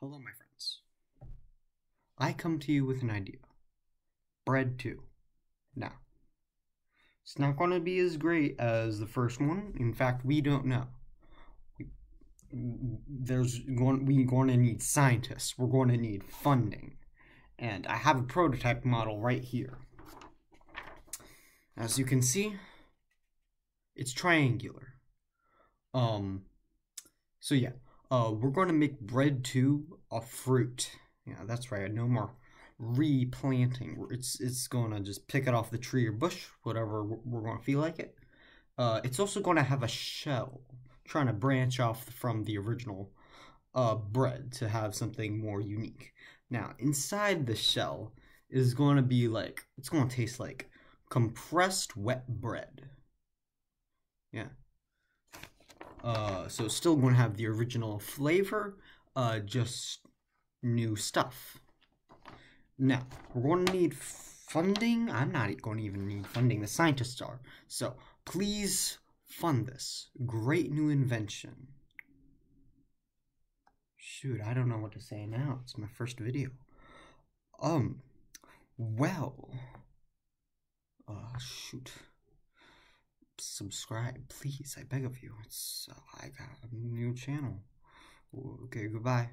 Hello, my friends. I come to you with an idea. Bread 2. Now, it's not going to be as great as the first one. In fact, we don't know. We, there's going we're going to need scientists. We're going to need funding. And I have a prototype model right here. As you can see, it's triangular. Um so yeah, uh, we're going to make Bread 2 a fruit. Yeah, that's right. No more replanting. It's it's going to just pick it off the tree or bush, whatever we're going to feel like it. Uh, it's also going to have a shell, trying to branch off from the original uh, bread to have something more unique. Now, inside the shell is going to be like, it's going to taste like compressed wet bread. Yeah, uh, so still going to have the original flavor, uh, just new stuff. Now, we're going to need funding. I'm not going to even need funding. The scientists are. So, please fund this. Great new invention. Shoot, I don't know what to say now. It's my first video. Um, well. Uh, shoot subscribe, please. I beg of you. It's uh, I got a new channel. Okay, goodbye.